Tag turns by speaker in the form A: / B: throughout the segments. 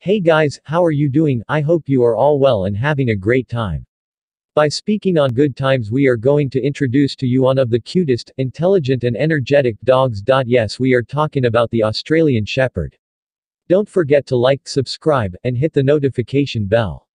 A: Hey guys, how are you doing? I hope you are all well and having a great time. By speaking on good times, we are going to introduce to you one of the cutest, intelligent, and energetic dogs. Yes, we are talking about the Australian Shepherd. Don't forget to like, subscribe, and hit the notification bell.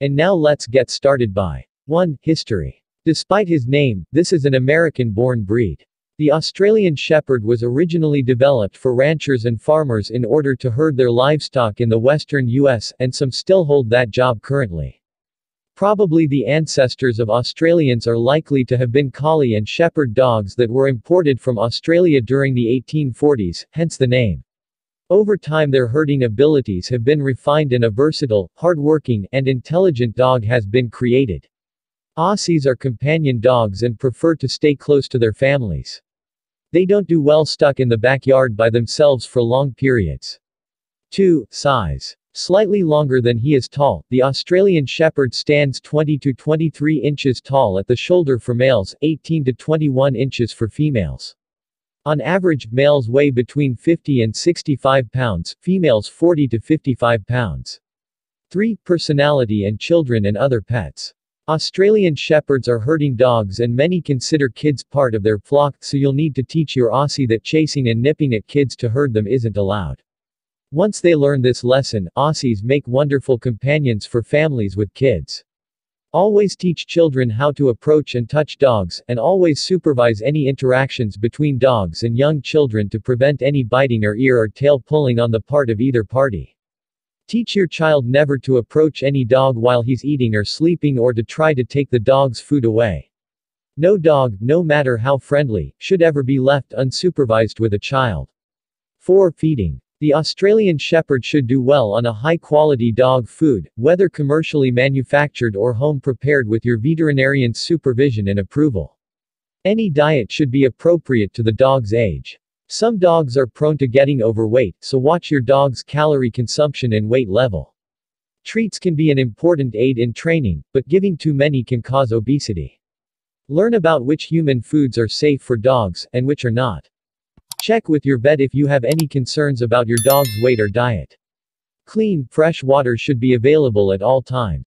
A: And now let's get started by 1. History. Despite his name, this is an American born breed. The Australian Shepherd was originally developed for ranchers and farmers in order to herd their livestock in the western U.S., and some still hold that job currently. Probably the ancestors of Australians are likely to have been Collie and Shepherd dogs that were imported from Australia during the 1840s, hence the name. Over time their herding abilities have been refined and a versatile, hardworking, and intelligent dog has been created. Aussies are companion dogs and prefer to stay close to their families. They don't do well stuck in the backyard by themselves for long periods. 2. Size. Slightly longer than he is tall, the Australian Shepherd stands 20 to 23 inches tall at the shoulder for males, 18 to 21 inches for females. On average, males weigh between 50 and 65 pounds, females 40 to 55 pounds. 3. Personality and children and other pets. Australian Shepherds are herding dogs and many consider kids part of their flock, so you'll need to teach your Aussie that chasing and nipping at kids to herd them isn't allowed. Once they learn this lesson, Aussies make wonderful companions for families with kids. Always teach children how to approach and touch dogs, and always supervise any interactions between dogs and young children to prevent any biting or ear or tail pulling on the part of either party. Teach your child never to approach any dog while he's eating or sleeping or to try to take the dog's food away. No dog, no matter how friendly, should ever be left unsupervised with a child. 4. Feeding. The Australian Shepherd should do well on a high-quality dog food, whether commercially manufactured or home prepared with your veterinarian's supervision and approval. Any diet should be appropriate to the dog's age. Some dogs are prone to getting overweight, so watch your dog's calorie consumption and weight level. Treats can be an important aid in training, but giving too many can cause obesity. Learn about which human foods are safe for dogs, and which are not. Check with your vet if you have any concerns about your dog's weight or diet. Clean, fresh water should be available at all times.